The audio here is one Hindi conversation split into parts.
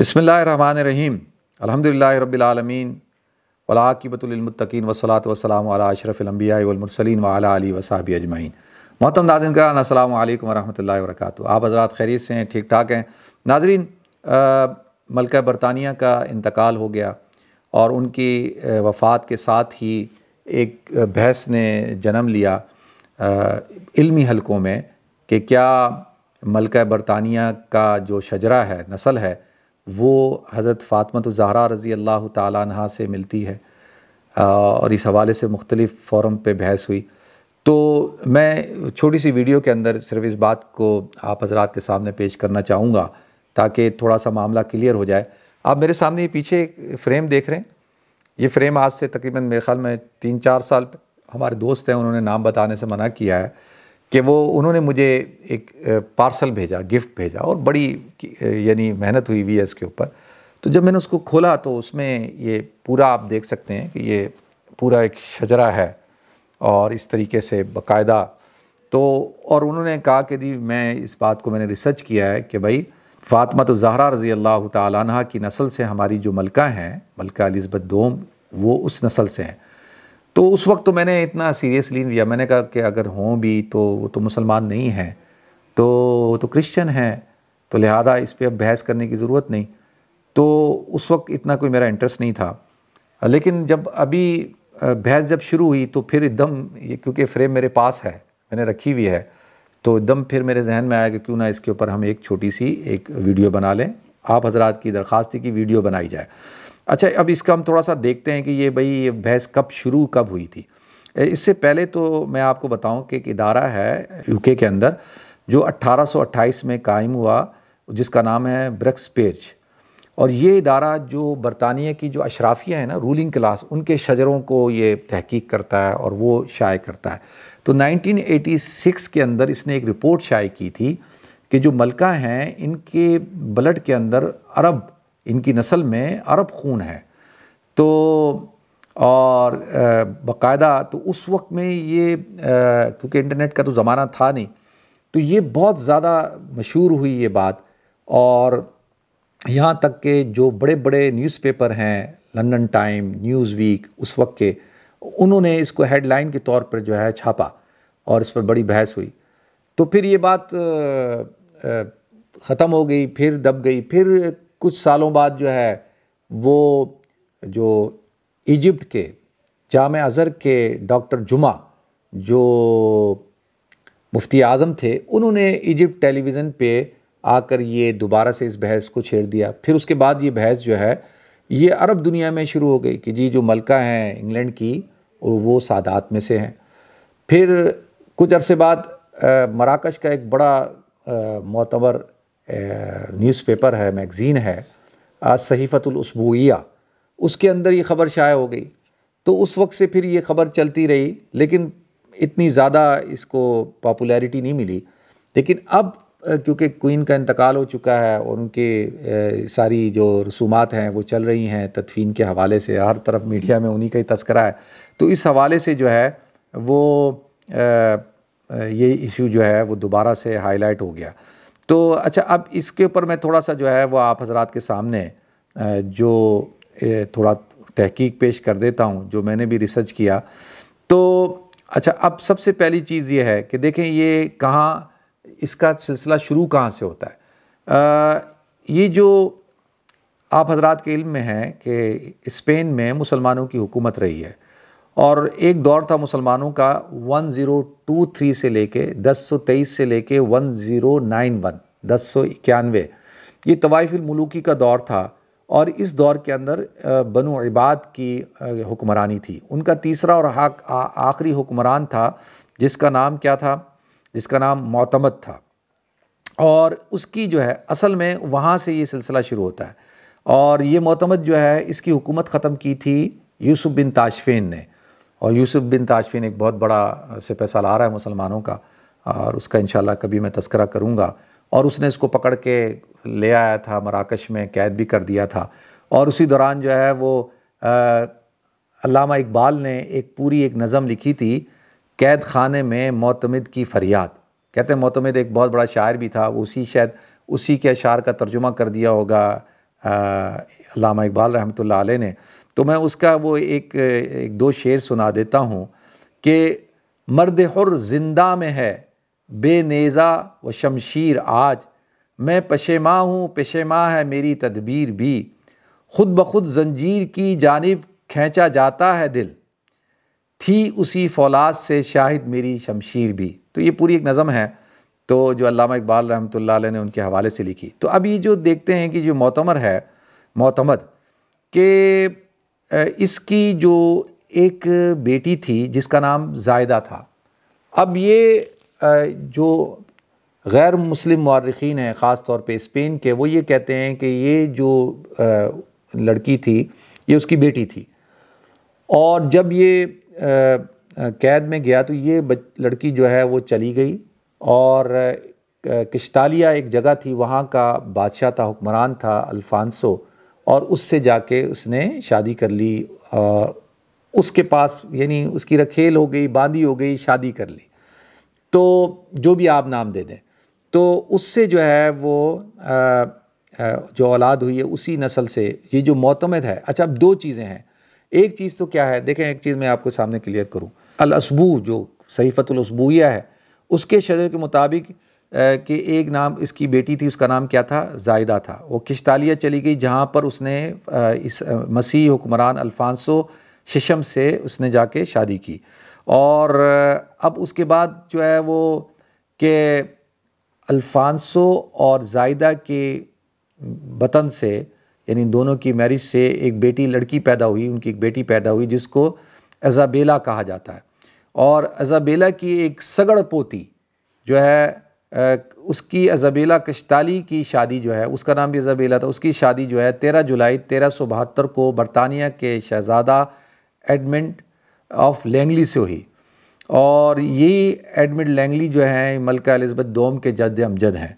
बसमीम अलहमदिल्ला रबालमीन वलाक़िबतुलमतकीन वसलात वसलाम अशरफ़िलम्बियामरसलिन वाला वसाहब अजमाइन। मोहतम नाजिन का अल्लाम वरहमल वरक आप हज़रात खैरियत से हैं ठीक ठाक हैं? नाजरीन मलका बरतानिया का इंतकाल हो गया और उनकी वफ़ात के साथ ही एक बहस ने जन्म लिया इल्मी हलकों में कि क्या मलका बरतानिया का जो शजरा है, नस्ल है वो हज़रत फ़ातमत ज़हरा रज़ी अल्लाह तहा से मिलती है और इस हवाले से मुख्तलिफ़ फ़ोरम पे बहस हुई। तो मैं छोटी सी वीडियो के अंदर सिर्फ़ इस बात को आप हजरात के सामने पेश करना चाहूँगा, ताकि थोड़ा सा मामला क्लियर हो जाए। आप मेरे सामने ये पीछे फ्रेम देख रहे हैं। ये फ्रेम आज से तकरीबन मेरे ख्याल में तीन चार साल हमारे दोस्त हैं, उन्होंने नाम बताने से मना किया है। कि वो, उन्होंने मुझे एक पार्सल भेजा, गिफ्ट भेजा और बड़ी यानी मेहनत हुई हुई है इसके ऊपर। तो जब मैंने उसको खोला तो उसमें ये पूरा आप देख सकते हैं कि ये पूरा एक शजरा है और इस तरीके से बाकायदा। तो और उन्होंने कहा कि जी, मैं इस बात को मैंने रिसर्च किया है कि भाई, फ़ातमा तो ज़हरा रज़ी अल्लाह तह की नस्ल से हमारी जो मलका हैं, मलका अलिज़बत दोम वो उस नस्ल से हैं। तो उस वक्त तो मैंने इतना सीरियसली लिया। मैंने कहा कि अगर हों भी तो वो तो मुसलमान नहीं हैं तो वो तो क्रिश्चियन हैं तो लिहाजा इस पर अब बहस करने की ज़रूरत नहीं। तो उस वक्त इतना कोई मेरा इंटरेस्ट नहीं था। लेकिन जब अभी बहस जब शुरू हुई तो फिर एकदम ये क्योंकि फ्रेम मेरे पास है, मैंने रखी हुई है तो एकदम फिर मेरे जहन में आया कि क्यों ना इसके ऊपर हम एक छोटी सी एक वीडियो बना लें। आप हजरात की दरख्वास्त कि वीडियो बनाई जाए। अच्छा अब इसका हम थोड़ा सा देखते हैं कि ये भाई, ये बहस कब शुरू, कब हुई थी। इससे पहले तो मैं आपको बताऊँ कि एक इदारा है यूके के अंदर, जो 1828 में कायम हुआ, जिसका नाम है ब्रक्स पेज और ये इदारा जो बरतानिया की जो अशराफिया है ना, रूलिंग क्लास, उनके शजरों को ये तहकीक करता है और वो शाये करता है। तो 1986 के अंदर इसने एक रिपोर्ट शाये की थी कि जो मलका हैं, इनके ब्लड के अंदर अरब इनकी नस्ल में अरब खून है। तो और बाकायदा तो उस वक्त में ये क्योंकि इंटरनेट का तो ज़माना था नहीं तो ये बहुत ज़्यादा मशहूर हुई ये बात। और यहाँ तक के जो बड़े बड़े न्यूज़पेपर हैं, लंदन टाइम न्यूज़ वीक उस वक्त के, उन्होंने इसको हेडलाइन के तौर पर जो है छापा और इस पर बड़ी बहस हुई। तो फिर ये बात ख़त्म हो गई, फिर दब गई, फिर कुछ सालों बाद जो है, वो जो इजिप्ट के जाम अज़हर के डॉक्टर जुमा, जो मुफ्ती आज़म थे, उन्होंने इजिप्ट टेलीविज़न पे आकर ये दोबारा से इस बहस को छेड़ दिया। फिर उसके बाद ये बहस जो है, ये अरब दुनिया में शुरू हो गई कि जी जो मलका हैं इंग्लैंड की, और वो सादात में से हैं। फिर कुछ अरसे बाद मराकश का एक बड़ा मोतबर न्यूज़पेपर है मैगज़ीन है, आज सहीफ़तुलस्बूया उसके अंदर ये ख़बर शाया हो गई। तो उस वक्त से फिर ये ख़बर चलती रही, लेकिन इतनी ज़्यादा इसको पॉपुलैरिटी नहीं मिली। लेकिन अब क्योंकि क्वीन का इंतकाल हो चुका है और उनके सारी जो रसूमात हैं, वो चल रही हैं, तदफीन के हवाले से, हर तरफ़ मीडिया में उन्हीं का ही तस्करा है। तो इस हवाले से जो है, वो ये इशू जो है, वो दोबारा से हाईलाइट हो गया। तो अच्छा अब इसके ऊपर मैं थोड़ा सा जो है वो आप हजरात के सामने जो थोड़ा तहकीक पेश कर देता हूँ जो मैंने भी रिसर्च किया। तो अच्छा अब सबसे पहली चीज़ ये है कि देखें ये कहाँ इसका सिलसिला शुरू कहाँ से होता है। आ, ये जो आप हजरात के इल्म में है कि स्पेन में मुसलमानों की हुकूमत रही है और एक दौर था मुसलमानों का 1023 से लेके 1023 से लेके 1091 दस सौ इक्यानवे। ये तवाइफ़ुलमलूकी का दौर था और इस दौर के अंदर बनु इबाद की हुक्मरानी थी। उनका तीसरा और आखिरी हुक्मरान था, जिसका नाम क्या था? जिसका नाम मोतमद था। और उसकी जो है, असल में वहाँ से ये सिलसिला शुरू होता है। और ये मोतमद जो है, इसकी हुकूमत ख़त्म की थी यूसुफ बिन ताशफीन ने। और यूसुफ बिन ताशफीन एक बहुत बड़ा सिपह रहा है मुसलमानों का, और उसका इन कभी मैं तस्करा करूँगा। और उसने इसको पकड़ के ले आया था, मराकश में कैद भी कर दिया था। और उसी दौरान जो है वो अल्लामा इकबाल ने एक पूरी एक नज़म लिखी थी, कैद खाने में मोतमद की फरियाद। कहते हैं मोतमद एक बहुत बड़ा शायर भी था, वो उसी शायद उसी के अशार का तर्जुमा कर दिया होगा अल्लामा इकबाल रहमत ने। तो मैं उसका वो एक एक दो शेर सुना देता हूँ कि मर्द हुर ज़िंदा में है, बेनेज़ा व शमशीर आज। मैं पशेमा हूँ, पेशेमा है मेरी तदबीर भी। खुद ब खुद जंजीर की जानब खींचा जाता है दिल। थी उसी फौलाद से शाहिद मेरी शमशीर भी। तो ये पूरी एक नज़म है तो जो अल्लामा इकबाल रहमत ने उनके हवाले से लिखी। तो अब ये जो देखते हैं कि जो मोतमर है, मोतमद, कि इसकी जो एक बेटी थी, जिसका नाम जायदा था। अब ये जो गैर मुस्लिम मर्रखीन हैं, ख़ास तौर पे स्पेन के, वो ये कहते हैं कि ये जो लड़की थी, ये उसकी बेटी थी। और जब ये कैद में गया तो ये लड़की जो है, वो चली गई। और किश्तालिया एक जगह थी, वहाँ का बादशाह था, हुक्मरान था अल्फ़ानसो और उससे जाके उसने शादी कर ली उसके पास, यानी उसकी रखेल हो गई, बांदी हो गई, शादी कर ली। तो जो भी आप नाम दे दें तो उससे जो है वो जो औलाद हुई है, उसी नस्ल से ये जो मोतमद है। अच्छा अब दो चीज़ें हैं। एक चीज़ तो क्या है, देखें, एक चीज़ मैं आपको सामने क्लियर करूँ। अलअसबू, जो सहीफ़तुलसबूया है, उसके शजर के मुताबिक कि एक नाम, इसकी बेटी थी, उसका नाम क्या था? जायदा था। वो किश्तालिया चली गई, जहाँ पर उसने इस मसीह हुक्मरान अल्फ़ांसो शिशम से उसने जाके शादी की। और अब उसके बाद जो है वो कि अल्फ़ांसो और जायदा के वतन से, यानी दोनों की मैरिज से एक बेटी, लड़की पैदा हुई, उनकी एक बेटी पैदा हुई, जिसको अजाबेला कहा जाता है। और अजाबेला की एक सगड़ पोती जो है उसकी अजबेला कश्ताली की शादी जो है, उसका नाम भी अजबेला था, उसकी शादी जो है तेरह जुलाई तेरह सौ बहत्तर को बरतानिया के शहज़ादा एडमिंट ऑफ़ लैंगली से हुई। और यही एडमिट लैंगली जो हैं, मलका एलिज़बत दोम के जद अमजद हैं।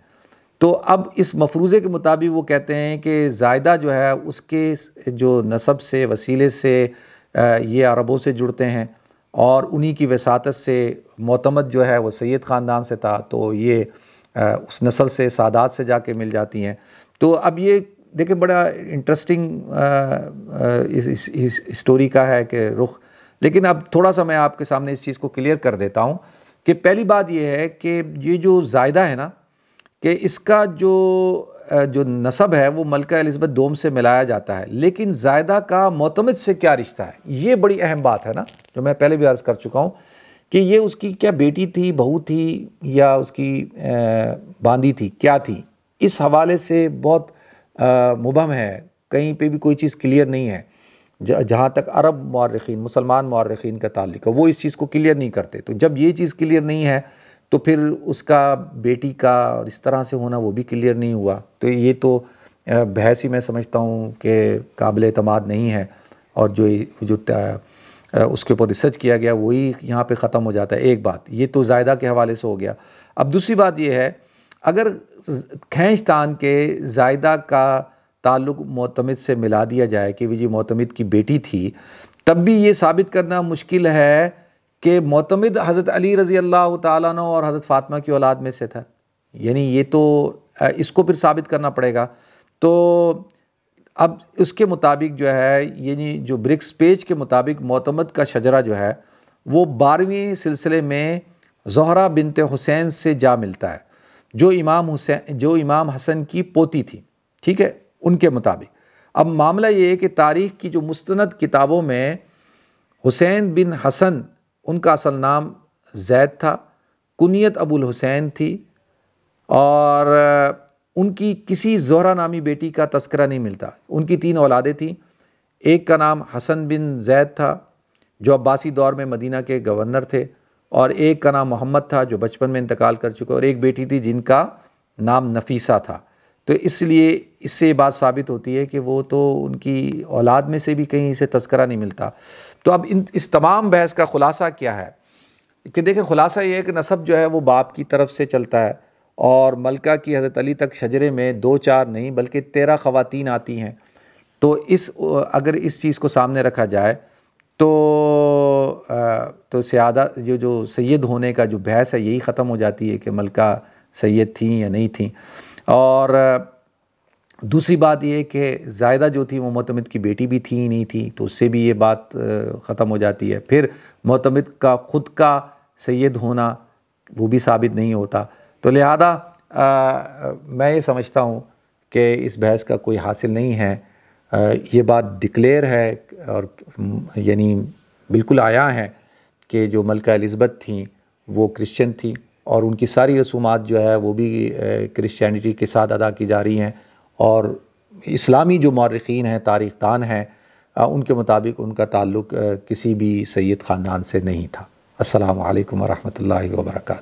तो अब इस मफरूज़े के मुताबिक वो कहते हैं कि जायदा जो है, उसके जो नसब से, वसीले से ये अरबों से जुड़ते हैं। और उन्हीं की वसात से मोतमद जो है, वो सैद ख़ानदान से था तो ये उस नस्ल से, सादात से जाके मिल जाती हैं। तो अब ये देखें बड़ा इंटरेस्टिंग स्टोरी का है कि रुख। लेकिन अब थोड़ा सा मैं आपके सामने इस चीज़ को क्लियर कर देता हूँ कि पहली बात यह है कि ये जो जायदा है ना, कि इसका जो जो नसब है, वो मलका एलिज़बत दोम से मिलाया जाता है। लेकिन जायदा का मोतमद से क्या रिश्ता है? ये बड़ी अहम बात है ना, जो मैं पहले भी अर्ज़ कर चुका हूँ कि ये उसकी क्या बेटी थी, बहू थी, या उसकी बांदी थी, क्या थी? इस हवाले से बहुत मुबम है। कहीं पे भी कोई चीज़ क्लियर नहीं है। जहाँ तक अरब मौरखीन मुसलमान मौरखीन का ताल्लुक है, वो इस चीज़ को क्लियर नहीं करते। तो जब ये चीज़ क्लियर नहीं है तो फिर उसका बेटी का और इस तरह से होना वो भी क्लियर नहीं हुआ। तो ये तो बहस ही मैं समझता हूँ कि काबिल अतमाद नहीं है और जो जो उसके ऊपर रिसर्च किया गया वही यहाँ पे ख़त्म हो जाता है। एक बात, ये तो जायदा के हवाले से हो गया। अब दूसरी बात ये है, अगर खींच तान के जायदा का ताल्लुक़ मोतमद से मिला दिया जाए कि जी मोतमद की बेटी थी, तब भी ये साबित करना मुश्किल है कि मोतमद हज़रत अली रज़ी अल्लाह तु और हज़रत फ़ातिमा की औलाद में से था। यानी ये तो इसको फिर साबित करना पड़ेगा। तो अब उसके मुताबिक जो है, यानी जो ब्रिक्स पेज के मुताबिक मोतमद का शजरा जो है, वो बारहवीं सिलसिले में जहरा बिनते हुसैन से जा मिलता है। जो इमाम हुसैन, जो इमाम हसन की पोती थी, ठीक है, उनके मुताबिक। अब मामला ये है कि तारीख़ की जो मुस्ंद किताबों में हुसैन बिन हसन उनका असल नाम जैद था कुनीत अबुल हुसैन थी और उनकी किसी जहरा नामी बेटी का तस्करा नहीं मिलता। उनकी तीन औलादें थीं। एक का नाम हसन बिन जैद था, जो अब्बासी दौर में मदीना के गवर्नर थे और एक का नाम मोहम्मद था, जो बचपन में इंतकाल कर चुके और एक बेटी थी जिनका नाम नफीसा था। तो इसलिए इससे बात साबित होती है कि वो तो उनकी औलाद में से भी कहीं से तस्करा नहीं मिलता। तो अब इन, इस तमाम बहस का ख़ुलासा क्या है? कि देखें ख़ुलासा ये है कि नसब जो है वो बाप की तरफ़ से चलता है और मलका की हज़रत अली तक शजरे में दो चार नहीं, बल्कि तेरह ख़वातीन आती हैं। तो इस, अगर इस चीज़ को सामने रखा जाए तो तो सियादा जो जो सैद होने का जो बहस है, यही ख़त्म हो जाती है कि मलका सैद थी या नहीं थी। और दूसरी बात ये कि ज़ायदा जो थी वो मोतमद की बेटी भी थी ही नहीं थी तो उससे भी ये बात ख़त्म हो जाती है। फिर मोतमद का ख़ुद का सैद होना वो भी साबित नहीं होता। तो लिहाजा मैं ये समझता हूँ कि इस बहस का कोई हासिल नहीं है। आ, ये बात डिक्लेयर है और यानी बिल्कुल आया है कि जो मलका एलिज़बत थी वो क्रिश्चियन थी और उनकी सारी रसूमात जो है वो भी क्रिश्चियनिटी के साथ अदा की जा रही हैं। और इस्लामी जो मौरखीन हैं तारीख़ दान हैं उनके मुताबिक उनका ताल्लुक़ किसी भी सैद ख़ानदान से नहीं था। असलकम वरहमल वर्का